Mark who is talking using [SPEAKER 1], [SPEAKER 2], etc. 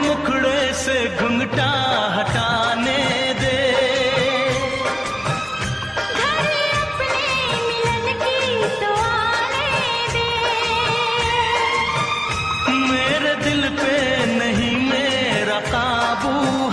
[SPEAKER 1] मुखड़े से घुंघटा हटाने दे।
[SPEAKER 2] तो दे।
[SPEAKER 1] मेरे दिल पे नहीं मेरा काबू